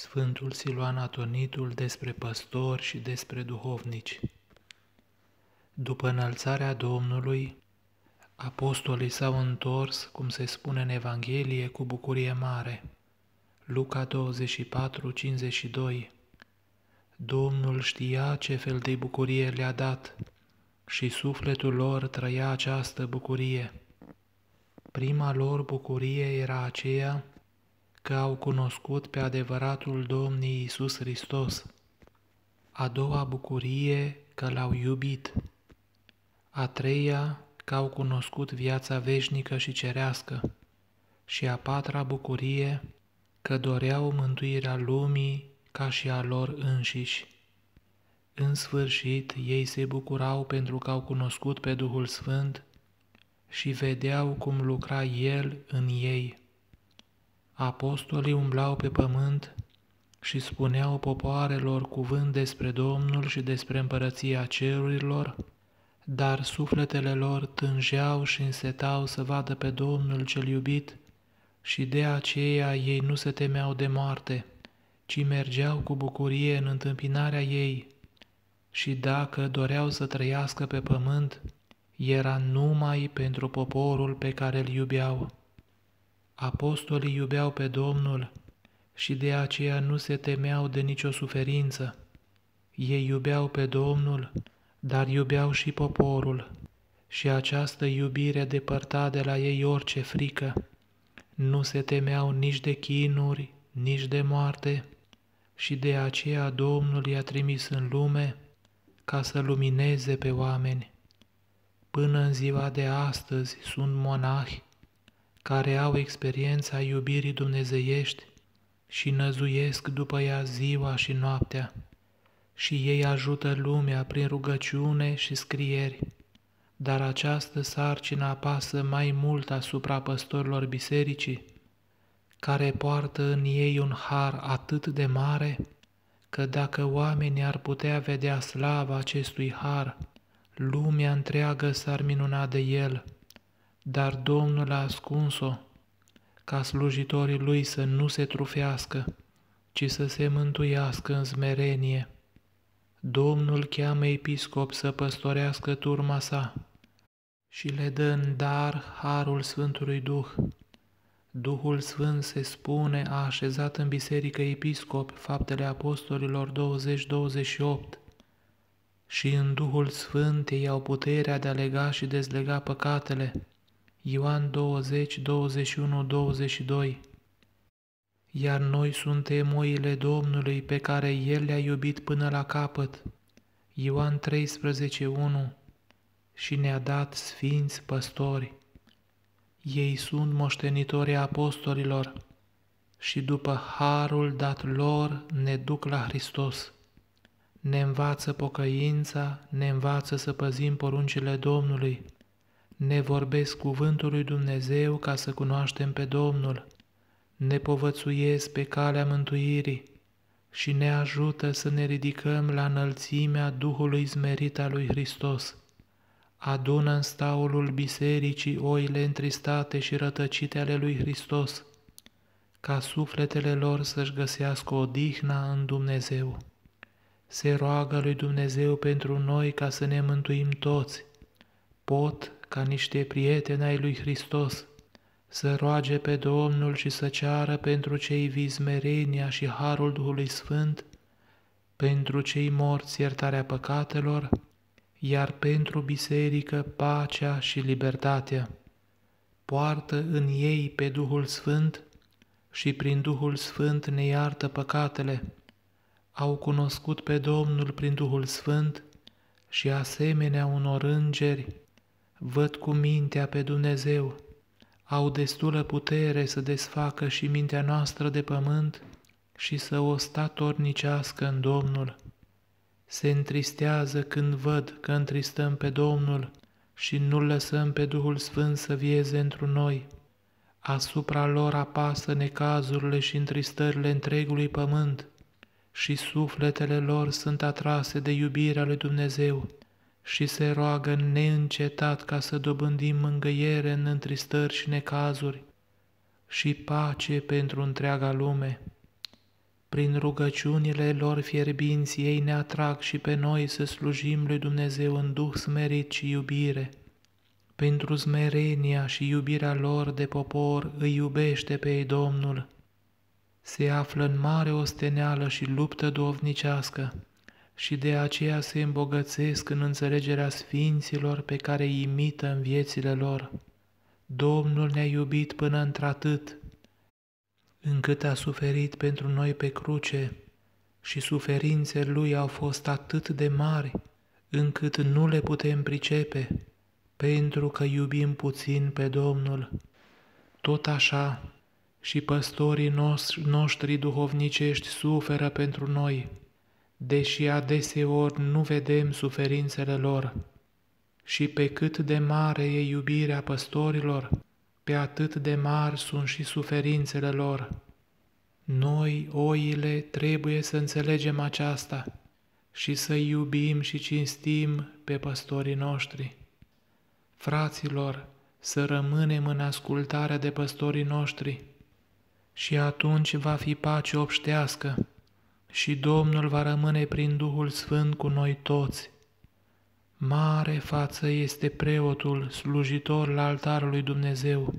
Sfântul Siluan Atonitul despre păstori și despre duhovnici. După înălțarea Domnului, apostolii s-au întors, cum se spune în Evanghelie, cu bucurie mare. Luca 24, 52 Domnul știa ce fel de bucurie le-a dat și sufletul lor trăia această bucurie. Prima lor bucurie era aceea că au cunoscut pe adevăratul Domn Iisus Hristos. A doua bucurie că l-au iubit. A treia că au cunoscut viața veșnică și cerească. Și a patra bucurie că doreau mântuirea lumii ca și a lor înșiși. În sfârșit, ei se bucurau pentru că au cunoscut pe Duhul Sfânt și vedeau cum lucra El în ei. Apostolii umblau pe pământ și spuneau popoarelor cuvânt despre Domnul și despre împărăția cerurilor, dar sufletele lor tângeau și însetau să vadă pe Domnul cel iubit și de aceea ei nu se temeau de moarte, ci mergeau cu bucurie în întâmpinarea ei și dacă doreau să trăiască pe pământ, era numai pentru poporul pe care îl iubeau. Apostolii iubeau pe Domnul și de aceea nu se temeau de nicio suferință. Ei iubeau pe Domnul, dar iubeau și poporul, și această iubire depărta de la ei orice frică. Nu se temeau nici de chinuri, nici de moarte, și de aceea Domnul i-a trimis în lume ca să lumineze pe oameni. Până în ziua de astăzi sunt monahi care au experiența iubirii dumnezeiești și năzuiesc după ea ziua și noaptea, și ei ajută lumea prin rugăciune și scrieri, dar această sarcină apasă mai mult asupra păstorilor bisericii, care poartă în ei un har atât de mare, că dacă oamenii ar putea vedea slava acestui har, lumea întreagă s-ar minuna de el, dar Domnul a ascuns-o, ca slujitorii lui să nu se trufească, ci să se mântuiască în smerenie. Domnul cheamă episcop să păstorească turma sa și le dă în dar harul Sfântului Duh. Duhul Sfânt se spune a așezat în biserică episcop faptele apostolilor 20-28 și în Duhul Sfânt ei au puterea de a lega și dezlega păcatele, Ioan 20, 21, 22 Iar noi suntem oile Domnului pe care El le-a iubit până la capăt. Ioan 13, 1 Și ne-a dat sfinți păstori. Ei sunt moștenitorii apostolilor și după harul dat lor ne duc la Hristos. Ne învață pocăința, ne învață să păzim poruncile Domnului, ne vorbesc cuvântul lui Dumnezeu ca să cunoaștem pe Domnul, ne povățuiesc pe calea mântuirii și ne ajută să ne ridicăm la înălțimea Duhului zmerit al lui Hristos. Adună în staulul bisericii oile întristate și rătăcite ale lui Hristos, ca sufletele lor să-și găsească odihna în Dumnezeu. Se roagă lui Dumnezeu pentru noi ca să ne mântuim toți. Pot ca niște prieteni ai lui Hristos, să roage pe Domnul și să ceară pentru cei vizmerenia și harul Duhului Sfânt, pentru cei morți iertarea păcatelor, iar pentru biserică pacea și libertatea. Poartă în ei pe Duhul Sfânt și prin Duhul Sfânt ne iartă păcatele. Au cunoscut pe Domnul prin Duhul Sfânt și asemenea unor îngeri văd cu mintea pe Dumnezeu, au destulă putere să desfacă și mintea noastră de pământ și să o statornicească în Domnul. Se întristează când văd că întristăm pe Domnul și nu lăsăm pe Duhul Sfânt să vieze într noi. Asupra lor apasă necazurile și întristările întregului pământ și sufletele lor sunt atrase de iubirea lui Dumnezeu și se roagă neîncetat ca să dobândim mângâiere în întristări și necazuri și pace pentru întreaga lume. Prin rugăciunile lor fierbinți ei ne atrag și pe noi să slujim lui Dumnezeu în duh smerit și iubire. Pentru smerenia și iubirea lor de popor îi iubește pe ei Domnul. Se află în mare osteneală și luptă dovnicească și de aceea se îmbogățesc în înțelegerea sfinților pe care îi imită în viețile lor. Domnul ne-a iubit până într-atât, încât a suferit pentru noi pe cruce și suferințele Lui au fost atât de mari, încât nu le putem pricepe, pentru că iubim puțin pe Domnul. Tot așa, și păstorii noștri duhovnicești suferă pentru noi, deși adeseori nu vedem suferințele lor. Și pe cât de mare e iubirea păstorilor, pe atât de mari sunt și suferințele lor. Noi, oile, trebuie să înțelegem aceasta și să iubim și cinstim pe păstorii noștri. Fraților, să rămânem în ascultarea de păstorii noștri și atunci va fi pace obștească și Domnul va rămâne prin Duhul Sfânt cu noi toți. Mare față este preotul, slujitor la altarul lui Dumnezeu.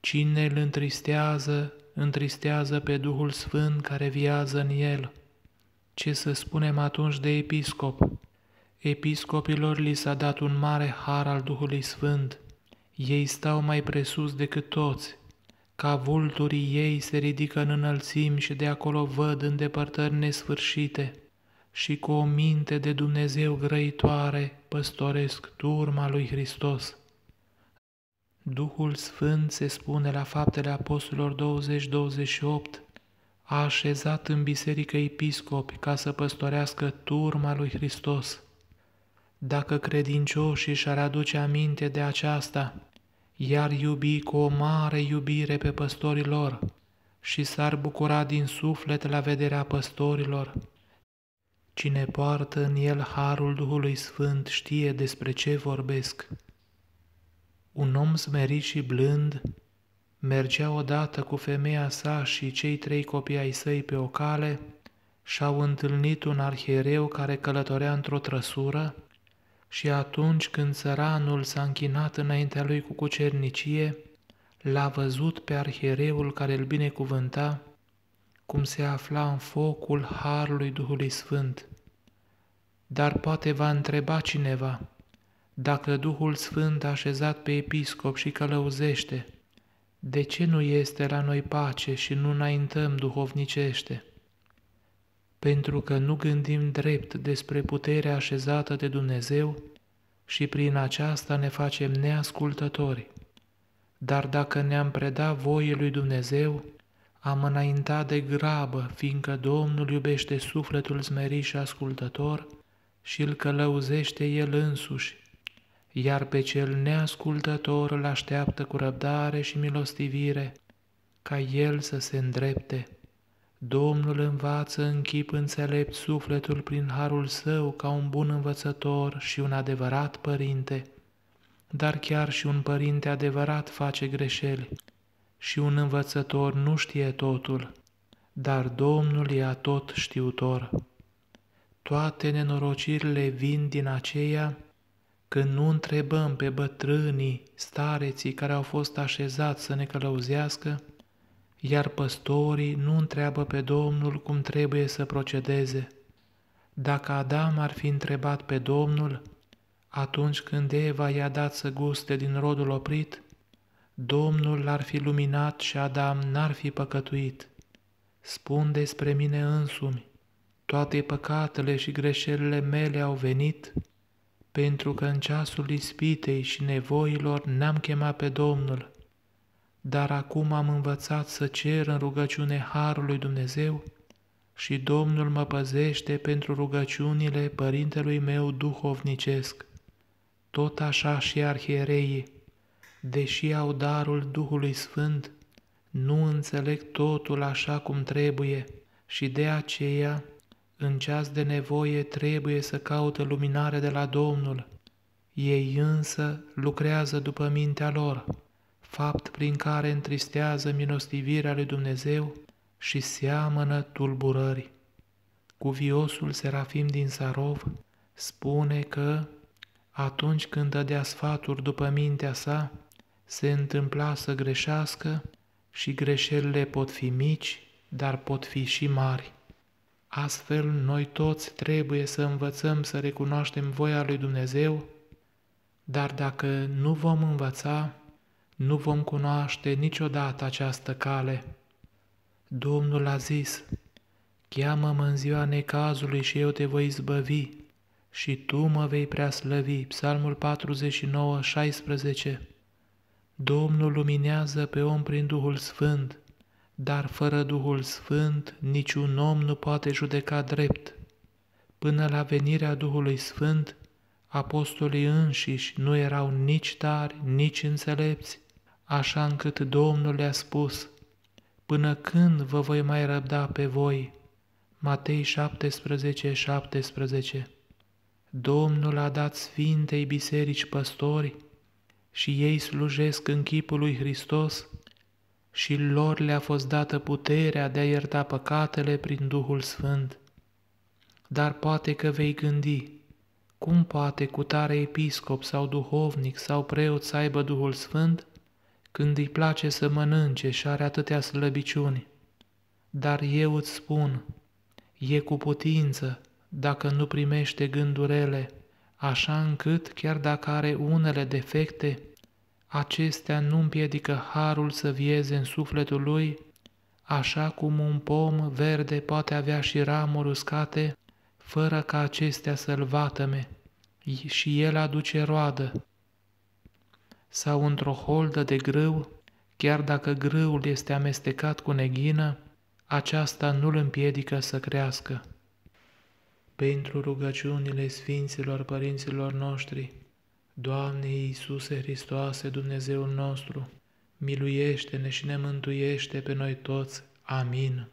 Cine îl întristează, întristează pe Duhul Sfânt care viază în el. Ce să spunem atunci de episcop? Episcopilor li s-a dat un mare har al Duhului Sfânt. Ei stau mai presus decât toți. Ca vulturii ei se ridică în înălțimi și de acolo văd îndepărtări nesfârșite și cu o minte de Dumnezeu grăitoare păstoresc turma lui Hristos. Duhul Sfânt, se spune la faptele Apostolilor 20-28, a așezat în biserică episcopi ca să păstorească turma lui Hristos. Dacă credincioșii și-ar aduce aminte de aceasta, iar iubi cu o mare iubire pe păstorii lor și s-ar bucura din suflet la vederea păstorilor, Cine poartă în el harul Duhului Sfânt știe despre ce vorbesc. Un om smerit și blând mergea odată cu femeia sa și cei trei copii ai săi pe o cale și-au întâlnit un arhiereu care călătorea într-o trăsură și atunci când țăranul s-a închinat înaintea lui cu cucernicie, l-a văzut pe arhiereul care îl binecuvânta cum se afla în focul Harului Duhului Sfânt. Dar poate va întreba cineva, dacă Duhul Sfânt a așezat pe episcop și călăuzește, de ce nu este la noi pace și nu înaintăm duhovnicește? Pentru că nu gândim drept despre puterea așezată de Dumnezeu și prin aceasta ne facem neascultători. Dar dacă ne-am predat voie lui Dumnezeu, am înaintat de grabă, fiindcă Domnul iubește sufletul smerit și ascultător și îl călăuzește El însuși, iar pe cel neascultător îl așteaptă cu răbdare și milostivire, ca El să se îndrepte. Domnul învață în chip înțelept sufletul prin harul său ca un bun învățător și un adevărat părinte, dar chiar și un părinte adevărat face greșeli și un învățător nu știe totul, dar Domnul e tot știutor. Toate nenorocirile vin din aceea când nu întrebăm pe bătrânii, stareții care au fost așezați să ne călăuzească, iar păstorii nu întreabă pe Domnul cum trebuie să procedeze. Dacă Adam ar fi întrebat pe Domnul, atunci când Eva i-a dat să guste din rodul oprit, Domnul l-ar fi luminat și Adam n-ar fi păcătuit. Spun despre mine însumi, toate păcatele și greșelile mele au venit, pentru că în ceasul ispitei și nevoilor n-am chemat pe Domnul, dar acum am învățat să cer în rugăciune Harul lui Dumnezeu și Domnul mă păzește pentru rugăciunile părintelui meu duhovnicesc. Tot așa și arhiereii, deși au darul Duhului Sfânt, nu înțeleg totul așa cum trebuie și de aceea, în ceas de nevoie, trebuie să caută luminare de la Domnul. Ei însă lucrează după mintea lor, fapt prin care întristează milostivirea lui Dumnezeu, și seamănă tulburări. Cuviosul Serafim din Sarov spune că atunci când dădea sfaturi după mintea sa, se întâmpla să greșească și greșelile pot fi mici, dar pot fi și mari. Astfel, noi toți trebuie să învățăm să recunoaștem voia lui Dumnezeu, dar dacă nu vom învăța, nu vom cunoaște niciodată această cale. Domnul a zis, cheamă-mă în ziua necazului și eu te voi izbăvi și tu mă vei prea slăvi. Psalmul 49, 16 Domnul luminează pe om prin Duhul Sfânt, dar fără Duhul Sfânt niciun om nu poate judeca drept. Până la venirea Duhului Sfânt, apostolii înșiși nu erau nici tari, nici înțelepți, așa încât Domnul le-a spus, Până când vă voi mai răbda pe voi? Matei 17, 17 Domnul a dat Sfintei Biserici păstori și ei slujesc în chipul lui Hristos și lor le-a fost dată puterea de a ierta păcatele prin Duhul Sfânt. Dar poate că vei gândi, cum poate cu tare episcop sau duhovnic sau preot să aibă Duhul Sfânt când îi place să mănânce și are atâtea slăbiciuni? Dar eu îți spun, e cu putință dacă nu primește gândurele, așa încât, chiar dacă are unele defecte, acestea nu împiedică harul să vieze în sufletul lui, așa cum un pom verde poate avea și ramuri uscate, fără ca acestea să-l vatăme, și el aduce roadă. Sau într-o holdă de grâu, chiar dacă grâul este amestecat cu neghină, aceasta nu-l împiedică să crească pentru rugăciunile Sfinților Părinților noștri. Doamne Iisuse Hristoase, Dumnezeul nostru, miluiește-ne și ne mântuiește pe noi toți. Amin.